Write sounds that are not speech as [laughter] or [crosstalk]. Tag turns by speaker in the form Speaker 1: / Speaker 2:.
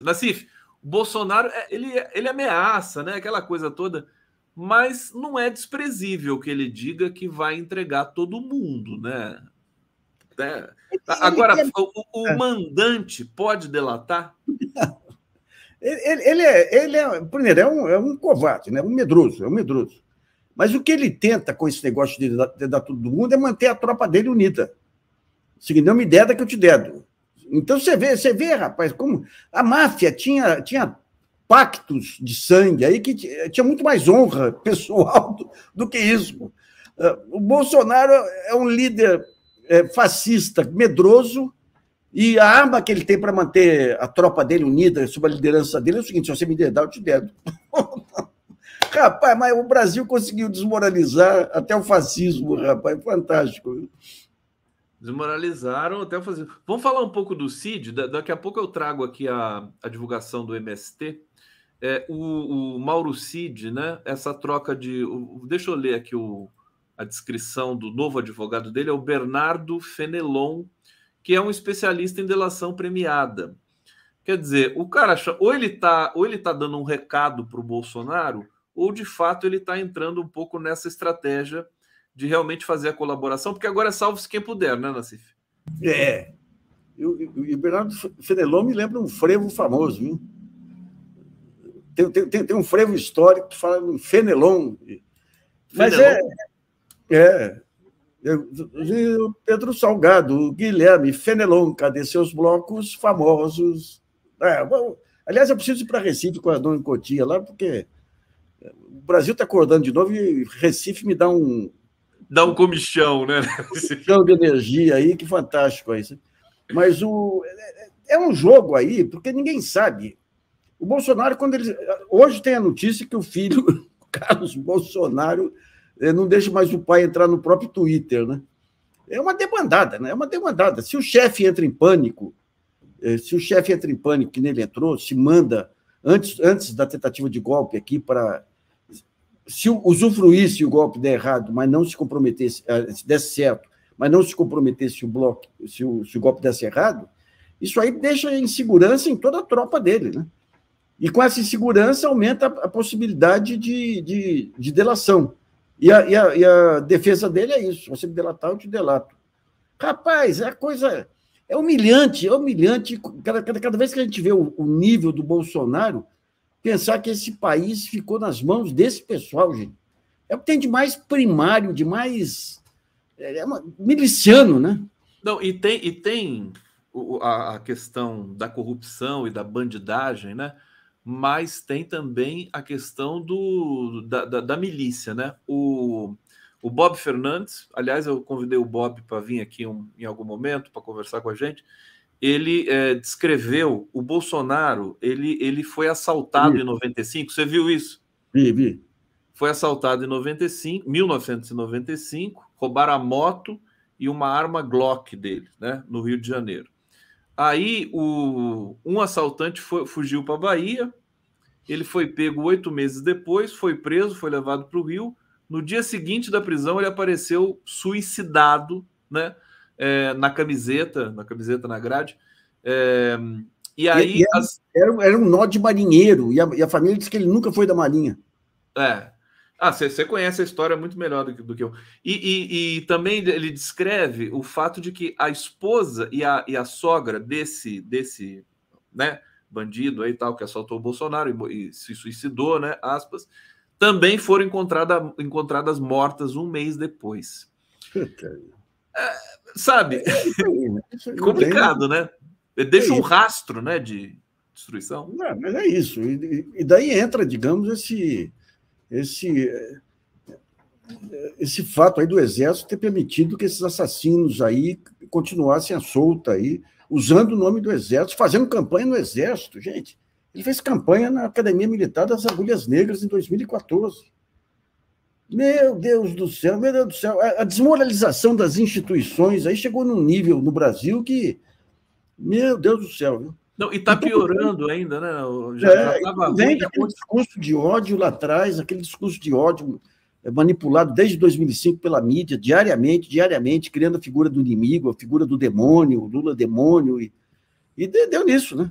Speaker 1: Nassif, o Bolsonaro, é, ele, ele ameaça, né? Aquela coisa toda, mas não é desprezível que ele diga que vai entregar todo mundo, né? É. Agora, o, o, mandante pode delatar? [laughs]
Speaker 2: Ele, ele, é, ele é, primeiro, é um, é um covarde, né? um medroso, é um medroso. Mas o que ele tenta com esse negócio de dar, de dar todo mundo é manter a tropa dele unida. Seguinte, não me deda que eu te dedo. Então você vê, você vê, rapaz, como a máfia tinha, tinha pactos de sangue aí que tinha muito mais honra [laughs] pessoal do, do que isso. Ah, o Bolsonaro é um líder é, fascista, medroso, e a arma que ele tem para manter a tropa dele unida sob a liderança dele é o seguinte: se você me dedar, eu te dedo. [laughs] rapaz, mas o Brasil conseguiu desmoralizar até o fascismo, rapaz, fantástico.
Speaker 1: Desmoralizaram até fascismo. Vamos falar um pouco do CID? Daqui a pouco eu trago aqui a, a divulgação do MST. É, o, o Mauro Cid, né? Essa troca de. O, deixa eu ler aqui o, a descrição do novo advogado dele, é o Bernardo Fenelon que é um especialista em delação premiada. Quer dizer, o cara ou ele está ou ele tá dando um recado para o Bolsonaro, ou de fato ele está entrando um pouco nessa estratégia de realmente fazer a colaboração, porque agora é salve-se quem puder, né, Nassif?
Speaker 2: É. E o Bernardo Fenelon me lembra um frevo famoso, viu? Tem, tem, tem, um frevo histórico que fala em Fenelon. Mas Fenelon? é, é. Pedro Salgado, Guilherme Fenelon, cadê seus blocos famosos? É, bom, aliás, eu preciso ir para Recife com a dona Cotia lá, porque o Brasil está acordando de novo e Recife me dá um.
Speaker 1: Dá um comichão, né? [laughs]
Speaker 2: Comichão de energia aí, que fantástico isso. Mas o, é um jogo aí, porque ninguém sabe. O Bolsonaro, quando ele. Hoje tem a notícia que o filho, [laughs] Carlos Bolsonaro, não deixa mais o pai entrar no próprio Twitter, né? É uma demandada, né? É uma demandada. Se o chefe entra em pânico, eh, se o chefe entra em pânico, que nele entrou, se manda antes, antes da tentativa de golpe aqui para se usufruísse o golpe der errado, mas não se comprometesse, eh, se desse certo, mas não se comprometesse o bloco, se o, se o golpe desse errado, isso aí deixa insegurança em toda a tropa dele, né? E com essa insegurança aumenta a, a possibilidade de, de, de delação. E a, e a, e a defesa dele é isso: você me delatar, eu te delato. Rapaz, é coisa. É humilhante, é humilhante. Cada, cada, cada vez que a gente vê o, o, nível do Bolsonaro, pensar que esse país ficou nas mãos desse pessoal, gente. É o que tem de mais primário, de mais. É uma, miliciano, né?
Speaker 1: Não, e tem, e tem a, a questão da corrupção e da bandidagem, né? mas tem também a questão do, da, da, da milícia, né? O, o Bob Fernandes, aliás, eu convidei o Bob para vir aqui um, em algum momento para conversar com a gente. Ele é, descreveu o Bolsonaro, ele, ele foi assaltado vi. em 95. Você viu isso?
Speaker 2: Vi, vi.
Speaker 1: Foi assaltado em 95, 1995, roubaram a moto e uma arma Glock dele, né, no Rio de Janeiro. Aí o, um assaltante foi, fugiu para a Bahia, ele foi pego oito meses depois, foi preso, foi levado para o Rio. No dia seguinte da prisão, ele apareceu suicidado, né? É, na camiseta, na camiseta na grade. É, e aí.
Speaker 2: E era, as... era, era, um nó de marinheiro, e a, e a, família disse que ele nunca foi da Marinha.
Speaker 1: É. Ah, você conhece a história muito melhor do que, do que eu. E, e, também ele descreve o fato de que a esposa e a, e a sogra desse, desse né, bandido aí tal, que assaltou o Bolsonaro e, e se suicidou, né? Aspas, também foram encontrada, encontradas mortas um mês depois. É, sabe? É, [laughs] é né? Complicado, né? Deixa um rastro né, de destruição.
Speaker 2: Não, mas é isso. E, e daí entra, digamos, esse esse, esse fato aí do Exército ter permitido que esses assassinos aí continuassem a solta aí, usando o nome do Exército, fazendo campanha no Exército, gente. Ele fez campanha na Academia Militar das Agulhas Negras em 2014. Meu Deus do céu, meu Deus do céu. A desmoralização das instituições aí chegou num nível no Brasil que, meu Deus do céu, viu?
Speaker 1: Não, e está então, piorando ainda, né?
Speaker 2: Já, é, já vem aquele discurso de ódio lá atrás, aquele discurso de ódio é, manipulado desde 2005 pela mídia, diariamente, diariamente, criando a figura do inimigo, a figura do demônio, o Lula demônio, e, e deu nisso, né?